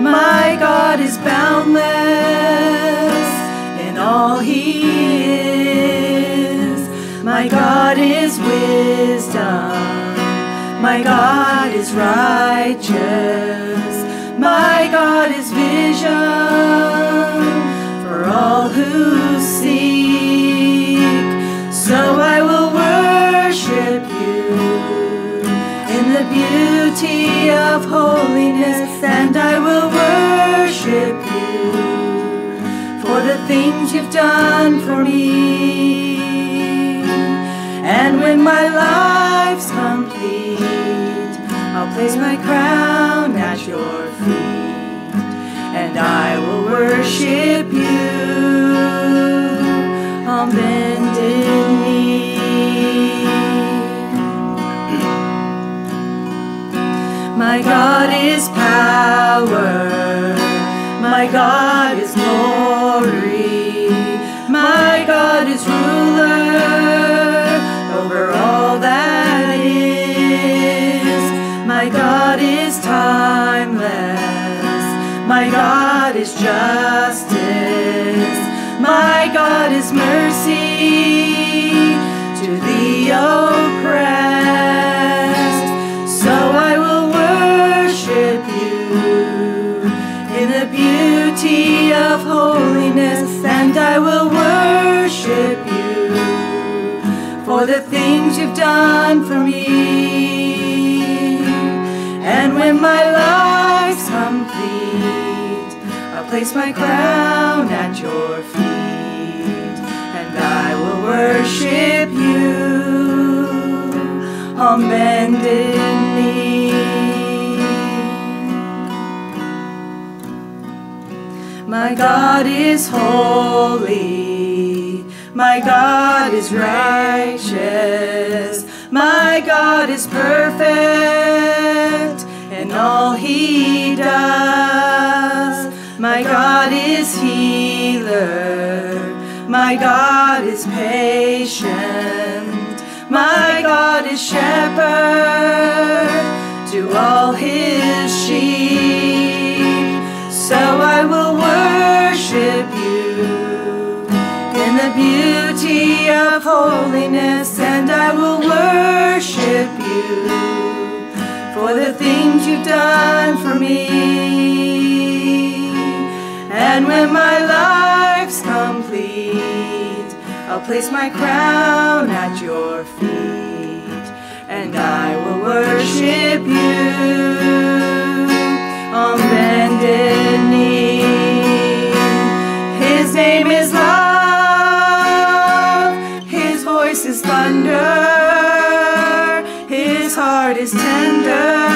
My God is boundless in all he is. My God is wisdom. My God is righteous. My God is vision. The beauty of holiness, and I will worship you for the things you've done for me. And when my life's complete, I'll place my crown at your feet, and I will worship you my God is justice, my God is mercy to the oppressed. So I will worship you in the beauty of holiness, and I will worship you for the things you've done for me. Place my crown at your feet, and I will worship you on bended knee. My God is holy. My God is righteous. My God is perfect and all he does. My God is healer. My God is patient. My God is shepherd to all his sheep. So I will worship you in the beauty of holiness, and I will worship you for the things you've done for me. And when my life's complete, I'll place my crown at your feet, and I will worship you on bended knee. His name is love, his voice is thunder, his heart is tender,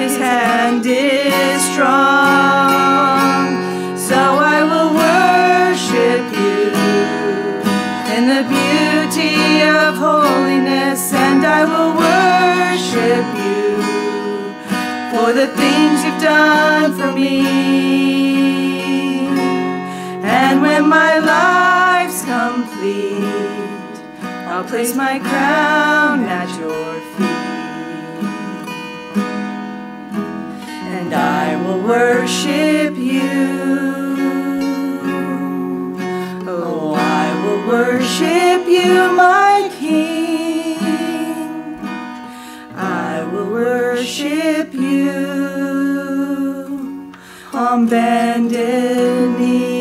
his hand is strong. For the things you've done for me. And when my life's complete, I'll place my crown at your feet. And I will worship you. Oh, I will worship you, my on bended knee.